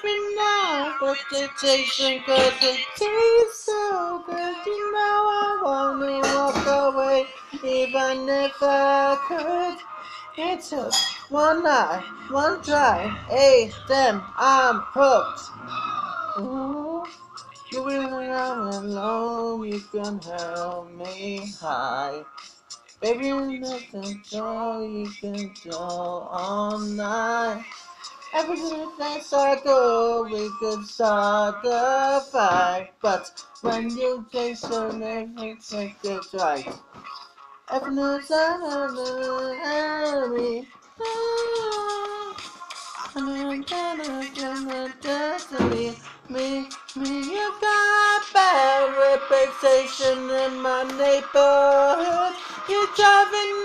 driving now with the tasting cause it tastes so good. You know I wanna walk away even if I could. It took one night, one try, hey, damn, I'm hooked. Ooh, you when I'm alone, you can help me high. Baby, nothing all oh, you can do all night. Every place I go, we could start a fight. But when you your name, it's like it's right. Every night I enemy. Destiny. Me, me, you got bad reputation in my neighborhood. You're driving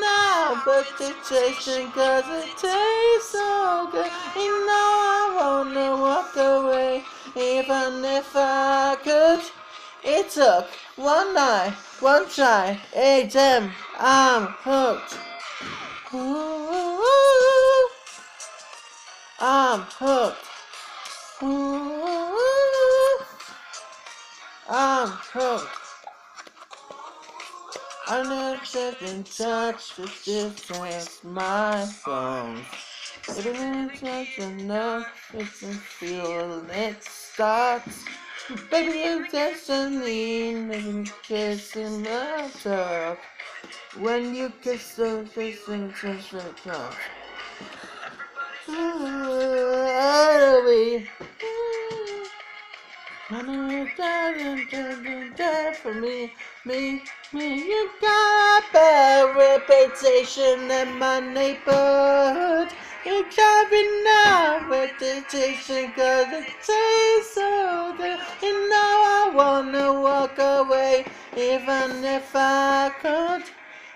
but you're chasing cause it tastes so good. You know I wanna walk away, even if I could. It took one night, one try, hey damn, I'm hooked. Ooh, I'm hooked. Ooh, I'm hooked. Kept in touch with distance, my phone. It didn't touch enough, it's a feel it starts. Baby, you destiny, making kissing the talk. When you kiss the face and touch the. For me, me, me, you got a bad reputation in my neighborhood. You got me now reputation cause it tastes so good. You know I wanna walk away even if I could.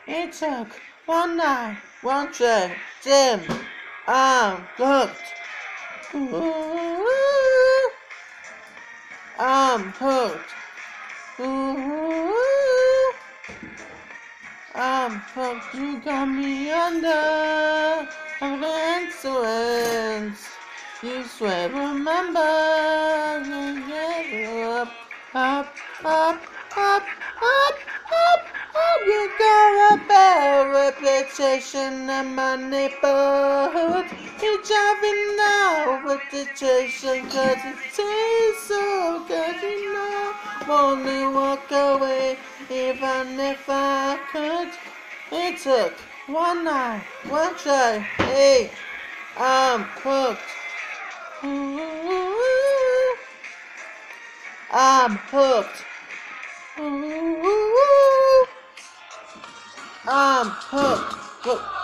It took one night, one trip, Jim. I'm. Ooh. I'm hooked. Ooh, I'm hooked. You got me under influence. You swear, remember, you get up, up, up, up, up. You got a bad reputation in my neighborhood. You're driving now with the chasing cause it tastes so good. You know, wanna walk away even if I could. It took one night, one try. Hey, I'm hooked. I'm hooked. I'm hooked. Hooked.